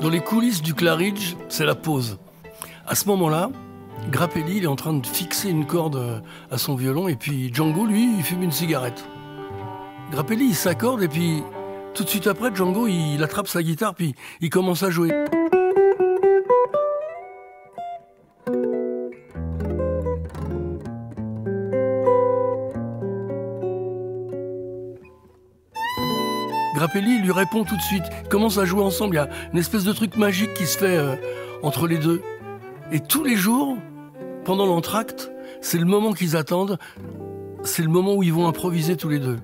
Dans les coulisses du Claridge, c'est la pause. À ce moment-là, Grappelli est en train de fixer une corde euh, à son violon et puis Django, lui, il fume une cigarette. Grappelli, il s'accorde et puis tout de suite après, Django, il attrape sa guitare puis il commence à jouer. Grappelli lui répond tout de suite, commence à jouer ensemble, il y a une espèce de truc magique qui se fait euh, entre les deux. Et tous les jours, pendant l'entracte, c'est le moment qu'ils attendent, c'est le moment où ils vont improviser tous les deux.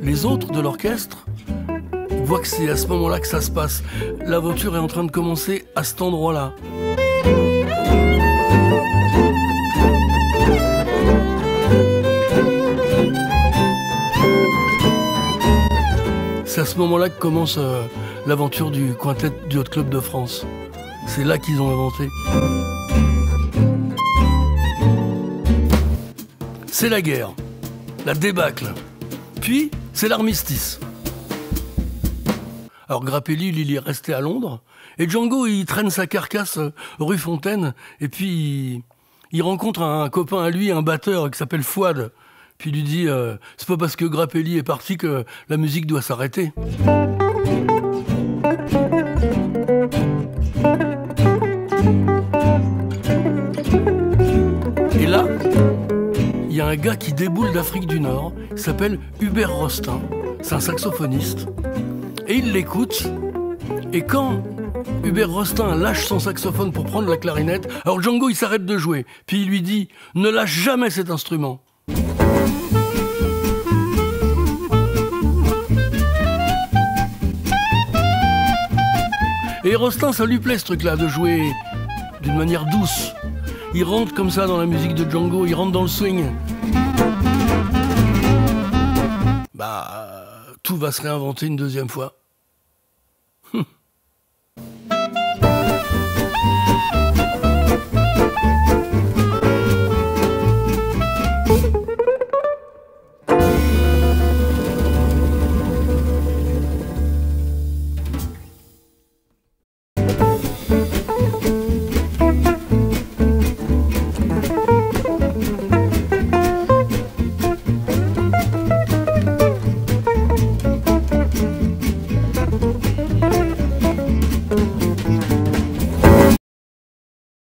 Les autres de l'orchestre voient que c'est à ce moment-là que ça se passe. L'aventure est en train de commencer à cet endroit-là. C'est à ce moment-là que commence euh, l'aventure du quintet du Hot Club de France. C'est là qu'ils ont inventé. C'est la guerre, la débâcle. Puis, c'est l'armistice. Alors Grappelli, il est resté à Londres. Et Django, il traîne sa carcasse euh, rue Fontaine. Et puis, il rencontre un copain à lui, un batteur qui s'appelle Fouad. Puis il lui dit euh, C'est pas parce que Grappelli est parti que la musique doit s'arrêter. Et là, il y a un gars qui déboule d'Afrique du Nord, il s'appelle Hubert Rostin, c'est un saxophoniste, et il l'écoute, et quand Hubert Rostin lâche son saxophone pour prendre la clarinette, alors Django il s'arrête de jouer, puis il lui dit Ne lâche jamais cet instrument. Et Rostin, ça lui plaît ce truc-là, de jouer d'une manière douce. Il rentre comme ça dans la musique de Django, il rentre dans le swing. Bah, tout va se réinventer une deuxième fois.